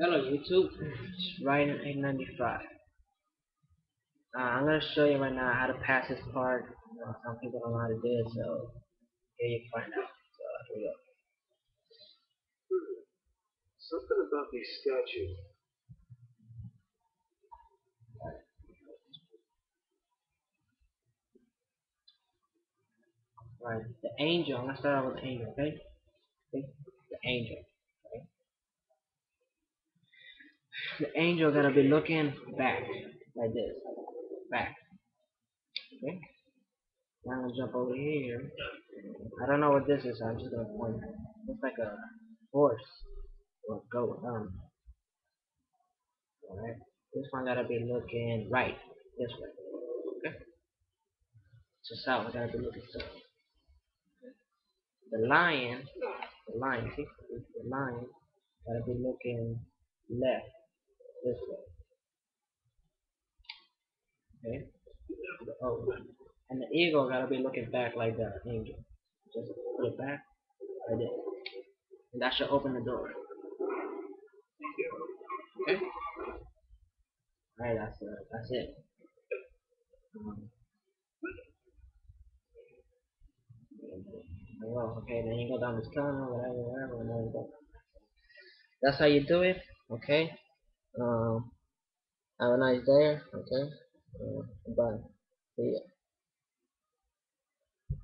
Hello YouTube, it's Raiden 895. Uh, I'm gonna show you right now how to pass this part. You know, some people don't know how to do it, so here you find out. So here we go. Something about these statues. Right, the angel. I'm gonna start out with the angel, okay? The angel. Okay? The angel gotta be looking back, like this, back. Okay. Now I'm gonna jump over here. I don't know what this is, so I'm just gonna point. Looks like a horse or goat. I. Alright. This one gotta be looking right. This way. Okay. So south. I gotta be looking south. The lion. The lion. See? The lion gotta be looking left. This way. Okay. Oh. And the eagle gotta be looking back like the angel. Just put it back like this. And that should open the door. Okay? Alright, that's uh, that's it. Well, okay, then you go down this tunnel, whatever, whatever, and then go. That's how you do it, okay? Um, have a nice day, okay? Uh, bye. See ya.